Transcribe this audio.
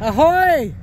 Ahoy!